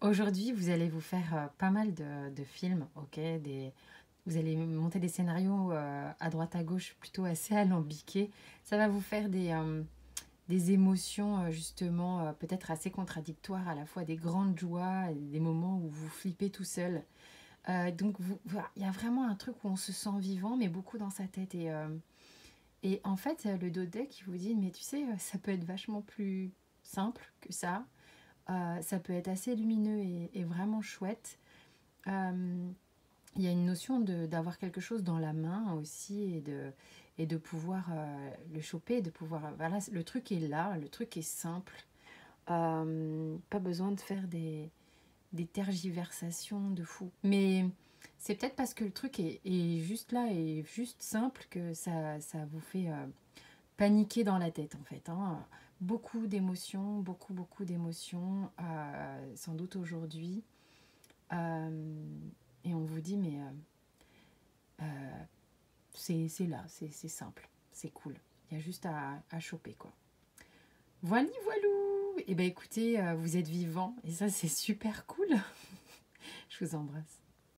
Aujourd'hui, vous allez vous faire euh, pas mal de, de films, ok Vous allez monter des scénarios euh, à droite à gauche plutôt assez alambiqués. Ça va vous faire des, euh, des émotions justement peut-être assez contradictoires, à la fois des grandes joies des moments où vous flippez tout seul. Donc il y a vraiment un truc où on se sent vivant, mais beaucoup dans sa tête. Et, en fait, le deck, il vous dit, mais tu sais, ça peut être vachement plus simple que ça. Euh, ça peut être assez lumineux et, vraiment chouette. Euh, il y a une notion d'avoir quelque chose dans la main aussi et de, et de pouvoir euh, le choper, de pouvoir... Voilà, le truc est là, le truc est simple. Pas besoin de faire des, des tergiversations de fou. Mais c'est peut-être parce que le truc est, juste là et juste simple que ça, ça vous fait paniquer dans la tête en fait. hein. Beaucoup d'émotions, beaucoup, beaucoup d'émotions, euh, sans doute aujourd'hui. Euh, et on vous dit, mais euh, c'est là, c'est simple, c'est cool. Il y a juste à, choper quoi. Voilà, voilou Et ben écoutez, vous êtes vivant et ça c'est super cool. Je vous embrasse.